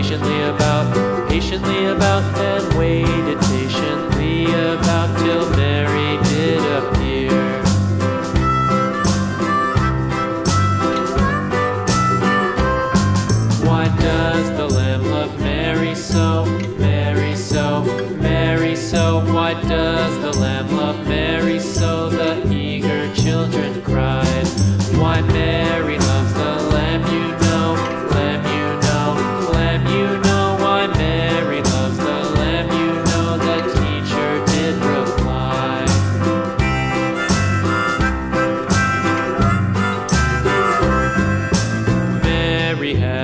patiently about, patiently about, and waited patiently about till Mary did appear. Why does